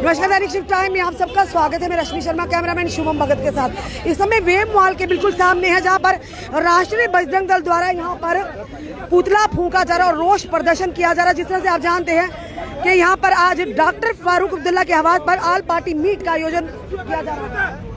नमस्कार, दैनिक shift time में आप सबका स्वागत है। मैं रश्मि शर्मा, कैमरामैन शुभम भगत के साथ। इस समय वेब मॉल के बिल्कुल सामने है, जहाँ पर राष्ट्रीय बजरंग दल द्वारा यहाँ पर पुतला फूंका जा रहा है और रोष प्रदर्शन किया जा रहा है। जिस तरह से आप जानते हैं कि यहाँ पर आज डॉक्टर फारूक अब्दुल्ला के आवाज़ पर ऑल पार्टी मीट का आयोजन किया जा रहा है।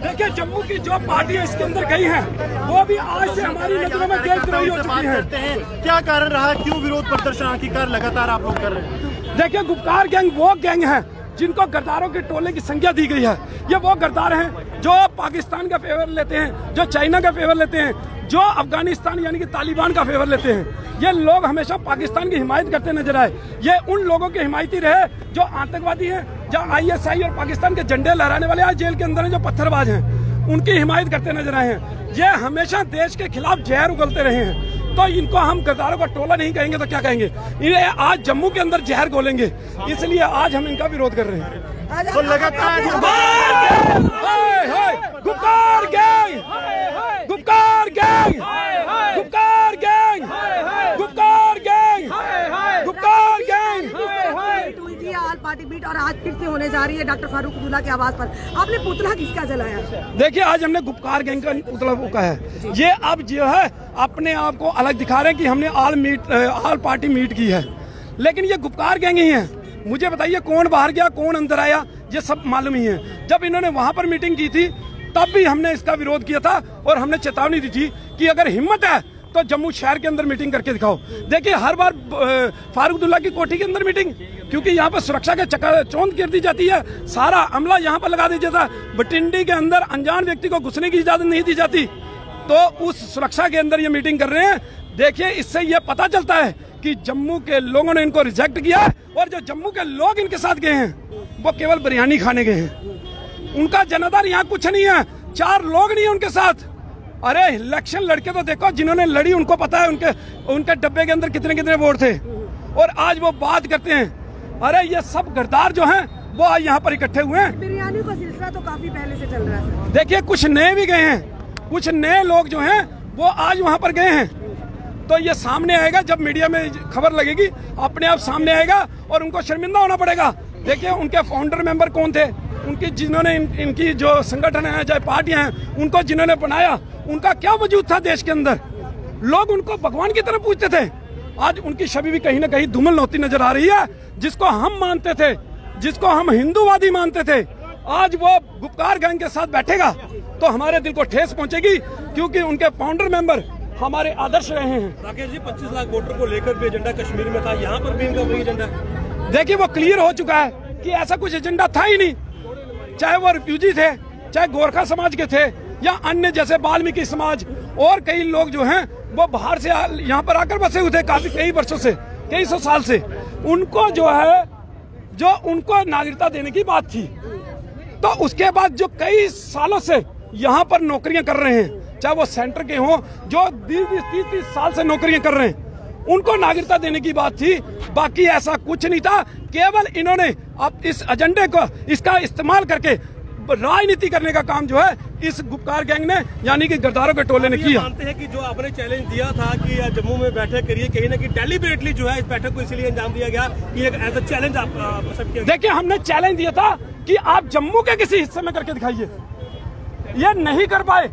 देखिए जम्मू की जो पार्टी है इसके अंदर गई है वो भी आज से हमारी नज़रों में देशद्रोही हो चुकी करते हैं। क्या कारण रहा क्यों विरोध प्रदर्शन आखिरकार लगातार आप लोग कर रहे हैं? देखिए गुप्कार गैंग वो गैंग है जिनको गद्दारों के टोले की संख्या दी गई है। ये वो गद्दार हैं जो पाकिस्तान का फेवर लेते हैं जो चाइना का फेवर लेते हैं जो अफ़गानिस्तान यानी कि तालिबान का फेवर लेते हैं। ये लोग हमेशा पाकिस्तान की हिमायत करते नज़र आए। ये उन लोगों के हिमायती रहे जो आतंकवादी हैं जो आईएसआई और पाकिस्तान के झंडे लहराने वाले आज जेल के अंदर हैं जो पत्थरबाज हैं। उनकी हिमायत करते नज़र आए हैं। ये हमेशा देश के खिलाफ जहर उगलते रहे हैं। तो इनको हम गद्दारों का टोला नहीं कहेंगे तो क्या कहेंगे? ये आज जम्मू के अंदर जहर घोलेंगे। इसलिए आज हम इनका विरोध कर रहे हैं। तो लगातार Gupkar gang Gupkar gang Gupkar gang Gupkar gang Gupkar gang meet हुई थी ऑल पार्टी मीट और आज फिर से होने जा रही है डॉक्टर फारूक अब्दुल्ला के आवाज़ पर। आपने पुतला किसका जलाया? देखिए आज हमने गुप्कार गैंग का पुतला फूका है। ये अब जो है अपने आप को अलग दिखा रहे हैं कि हमने all meet all party meet की है। लेकिन ये गुप्कार गैंग ही है। मुझे बताइए कौन बाहर गया कौन अंदर आया ये सब मालूम ही है। जब इन्होंने वहाँ पर मीटिंग की थी तब भी हमने इसका विरोध किया था और हमने चेतावनी दी थी कि अगर हिम्मत है तो जम्मू शहर के अंदर मीटिंग करके दिखाओ। देखिए, हर बार फारूकदुल्ला की कोठी के अंदर मीटिंग, क्योंकि यहाँ पर सुरक्षा के चक्कर चौंध कर दी जाती है। सारा अमला यहाँ पर लगा दिया जाता है। बटिंडी के अंदर अनजान व्यक्ति को घुसने की इजाज़त नहीं दी जाती। तो उस सुरक्षा के अंदर ये मीटिंग कर रहे हैं। देखिए, इससे ये पता चलता है कि जम्मू के लोगों ने इनको रिजेक्ट किया और जो जम्मू के लोग इनके साथ गए हैं, वो केवल बिरयानी खाने गए हैं। उनका जनाधार यहाँ कुछ नहीं है। चार लोग नहीं है उनके साथ। अरे इलेक्शन लड़के तो देखो जिन्होंने लड़ी उनको पता है उनके उनके डब्बे के अंदर कितने कितने वोट थे। और आज वो बात करते हैं। अरे ये सब गद्दार जो हैं वो आज यहाँ पर इकट्ठे हुए हैं। बिरयानी का सिलसिला तो काफ़ी पहले से चल रहा है देखिए कुछ नए भी गए हैं। कुछ नए लोग जो हैं वो आज वहाँ पर गए हैं। तो ये सामने आएगा जब मीडिया में खबर लगेगी अपने आप सामने आएगा और उनको शर्मिंदा होना पड़ेगा। देखिए उनके फाउंडर मेंबर कौन थे? उनकी जिन्होंने इन, इनकी जो संगठन है चाहे पार्टियाँ हैं उनको जिन्होंने बनाया उनका क्या वजूद था देश के अंदर? लोग उनको भगवान की तरह पूछते थे। आज उनकी छवि भी कहीं ना कहीं धूमल होती नज़र आ रही है जिसको हम मानते थे जिसको हम हिंदूवादी मानते थे। आज वो गुप्कार गैंग के साथ बैठेगा तो हमारे दिल को ठेस पहुंचेगी क्योंकि उनके फाउंडर मेंबर हमारे आदर्श रहे हैं। राकेश जी 25 लाख वोटर को लेकर भी एजेंडा कश्मीर में था यहाँ पर भी इनका वही एजेंडा? है देखिए वो क्लियर हो चुका है कि ऐसा कुछ एजेंडा था ही नहीं। चाहे वो रिफ्यूजी थे, चाहे गोरखा समाज के थे, या अन्य जैसे वाल्मीकि समाज, और कई लोग जो हैं, वो बाहर से यहाँ पर आकर बसे हुए थे काफ़ी कई वर्षों से, कई सौ साल से। उनको जो है, जो उनको नागरिकता देने की बात थी। तो उसके बाद जो कई सालों से यहाँ पर नौकरियाँ कर रहे हैं, चाहे वो सेंटर के हों, जो तीस तीस साल से नौकरियाँ कर रहे हैं उनको नागरिकता देने की बात थी। बाकी ऐसा कुछ नहीं था। केवल इन्होंने अब इस एजेंडे को इसका इस्तेमाल करके राजनीति करने का काम जो है इस गुप्कार गैंग ने यानी कि गद्दारों के टोले ने किया। मानते हैं कि जो आपने चैलेंज दिया था कि जम्मू में बैठक करिए कहीं ना कहीं डेलिबरेटली जो है इस बैठक को इसलिए अंजाम दिया गया कि एक एज अ चैलेंज आप देखिए हमने चैलेंज दिया था कि आप जम्मू के किसी हिस्से में करके दिखाइए। ये नहीं कर पाए।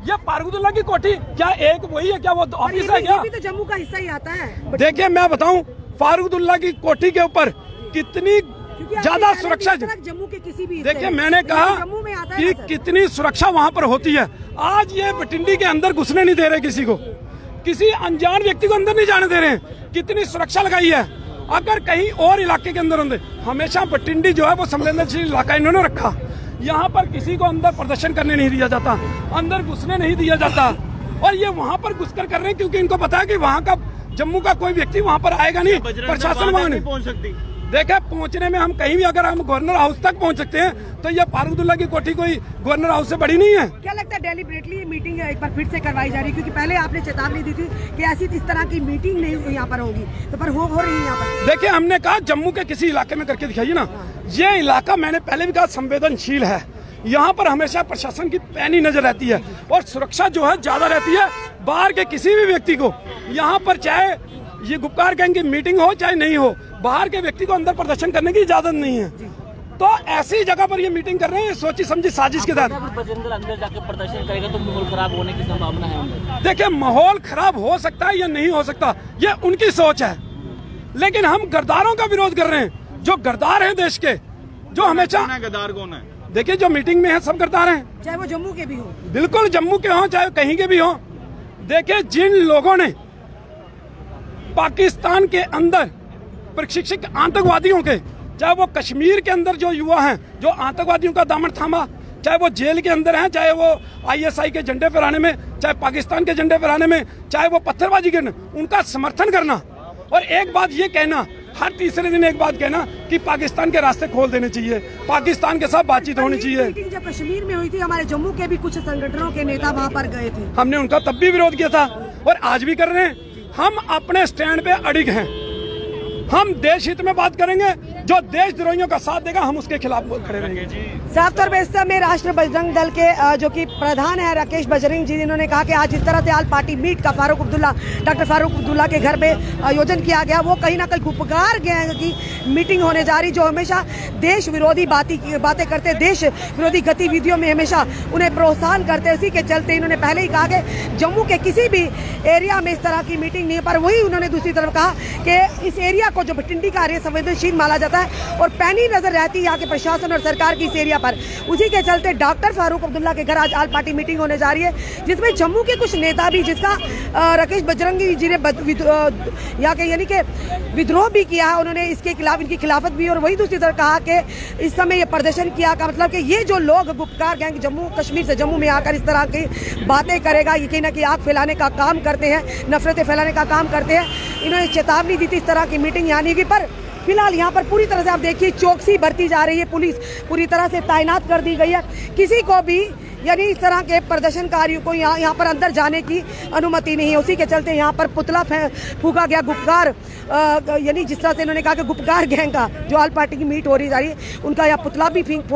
ये फारूकुल्ला की कोठी क्या एक वही है क्या वो ऑफ़िस है क्या? ये भी तो जम्मू का हिस्सा ही आता है। देखिए मैं बताऊँ फारूकुल्ला की कोठी के ऊपर कितनी ज़्यादा सुरक्षा जम्मू के किसी भी देखिए मैंने कहा कि कितनी सुरक्षा वहाँ पर होती है। आज ये बटिंडी के अंदर घुसने नहीं दे रहे किसी को। किसी अनजान व्यक्ति को अंदर नहीं जाने दे रहे हैं। कितनी सुरक्षा लगाई है। अगर कहीं और इलाके के अंदर अंदर हमेशा बटिंडी जो है वो संवेदनशील इलाका इन्होंने रखा। यहाँ पर किसी को अंदर प्रदर्शन करने नहीं दिया जाता अंदर घुसने नहीं दिया जाता। और ये वहाँ पर घुसकर कर रहे हैं क्योंकि इनको पता है कि वहाँ का जम्मू का कोई व्यक्ति वहाँ पर आएगा नहीं प्रशासन वहाँ नहीं। पहुँच सकती। देखे पहुँचने में हम कहीं भी अगर हम गवर्नर हाउस तक पहुँच सकते हैं तो ये फारूकदुल्ला की कोठी कोई गवर्नर हाउस से बड़ी नहीं है। क्या लगता है डेलीबरेटली मीटिंग एक बार फिर से करवाई जा रही है? क्योंकि पहले आपने चेतावनी दी थी कि ऐसी इस तरह की मीटिंग नहीं यहाँ पर होगी। तो पर हो हो रही है यहाँ पर। देखिए हमने कहा जम्मू के किसी इलाके में करके दिखाइए ना। ये इलाका मैंने पहले भी कहा संवेदनशील है। यहाँ पर हमेशा प्रशासन की पैनी नज़र रहती है और सुरक्षा जो है ज़्यादा रहती है बाहर के किसी भी व्यक्ति को। यहाँ पर चाहे ये गुप्कार गैंग की मीटिंग हो चाहे नहीं हो बाहर के व्यक्ति को अंदर प्रदर्शन करने की इजाज़त नहीं है। तो ऐसी जगह पर ये मीटिंग कर रहे हैं सोची समझी साजिश के साथ अंदर जाके प्रदर्शन करेगा तो माहौल खराब होने की संभावना है देखिए माहौल खराब हो सकता है या नहीं हो सकता ये उनकी सोच है। लेकिन हम गद्दारों का विरोध कर रहे हैं जो गद्दार हैं देश के जो हमेशा गद्दार कौन है? देखिए जो मीटिंग में है सब गद्दार हैं। चाहे वो जम्मू के भी हो। बिल्कुल जम्मू के हों चाहे कहीं के भी हों। देखिए जिन लोगों ने पाकिस्तान के अंदर प्रशिक्षित आतंकवादियों के चाहे वो कश्मीर के अंदर जो युवा हैं जो आतंकवादियों का दामन थामा चाहे वो जेल के अंदर हैं चाहे वो आईएसआई के झंडे फहराने में चाहे पाकिस्तान के झंडे फहराने में चाहे वो पत्थरबाजी करना उनका समर्थन करना। और एक बात ये कहना हर तीसरे दिन एक बात कहना कि पाकिस्तान के रास्ते खोल देने चाहिए। पाकिस्तान के साथ बातचीत होनी चाहिए। जब कश्मीर में हुई थी हमारे जम्मू के भी कुछ संगठनों के नेता वहाँ पर गए थे। हमने उनका तब भी विरोध किया था। और आज भी कर रहे हैं। हम अपने स्टैंड पे अड़िग हैं। हम देश हित में बात करेंगे। जो देश देशद्रोहियों का साथ देगा हम उसके खिलाफ खड़े रहेंगे। साफ़ तौर पर इस समय राष्ट्र बजरंग दल के जो कि प्रधान है राकेश बजरंग जी इन्होंने कहा कि आज इस तरह से आल पार्टी मीट का फारूक अब्दुल्ला डॉक्टर फारूक अब्दुल्ला के घर पे आयोजन किया गया वो कहीं ना कहीं गुपकार गैंग की मीटिंग होने जा रही जो हमेशा देश विरोधी बाती बातें करते देश विरोधी गतिविधियों में हमेशा उन्हें प्रोत्साहन करते इसी के चलते इन्होंने पहले ही कहा कि जम्मू के किसी भी एरिया में इस तरह की मीटिंग नहीं है पर वही उन्होंने दूसरी तरफ़ कहा कि इस एरिया को जो भटिंडी का एरिया संवेदनशील माना जाता है और पैनी नज़र रहती है यहाँ के प्रशासन और सरकार की इस एरिया पर। उसी के चलते डॉक्टर फारूक अब्दुल्ला के घर आज आल पार्टी मीटिंग होने जा रही है, जिसमें जम्मू के कुछ नेता भी, जिसका राकेश बजरंगी जी ने यहाँ के यानी कि विद्रोह भी किया है, उन्होंने इसके खिलाफ, इनकी खिलाफत भी और वही दूसरी तरफ़ कहा कि इस समय ये प्रदर्शन किया का मतलब कि ये जो लोग गुप्तकार गैंग जम्मू कश्मीर से जम्मू में आकर इस तरह की बातें करेगा, ये कहीं कहीं आग फैलाने का काम करते हैं, नफरतें फैलाने का काम करते हैं, इन्होंने चेतावनी दी थी इस तरह की मीटिंग यहाँ नहीं पर फ़िलहाल यहाँ पर पूरी तरह से आप देखिए, चौकसी बरती जा रही है पुलिस। पूरी तरह से तैनात कर दी गई है। किसी को भी यानी इस तरह के प्रदर्शनकारियों को यहाँ यहाँ पर अंदर जाने की अनुमति नहीं है। उसी के चलते यहाँ पर पुतला फूका गया गुप्तकार यानी जिस तरह से इन्होंने कहा कि गुप्तकार गैंग का, जो आल पार्टी की मीट हो रही जा रही है, उनका यहाँ पुतला भी फींक-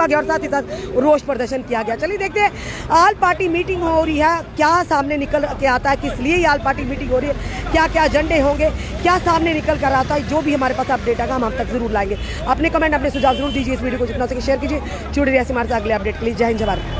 गया और साथ ही साथ रोष प्रदर्शन किया गया। चलिए देखते हैं, आल पार्टी मीटिंग हो रही है, क्या सामने निकल के आता है, किस लिए आल पार्टी मीटिंग हो रही है क्या क्या एजेंडे होंगे, क्या सामने निकल कर आता है, जो भी हमारे पास अपडेट आएगा, हम आप तक ज़रूर लाएँगे। अपने कमेंट, अपने सुझाव ज़रूर दीजिए इस वीडियो को जितना सके शेयर कीजिए। जुड़े रहिए हमारे अगले अपडेट के लिए। जय हिंद भारत।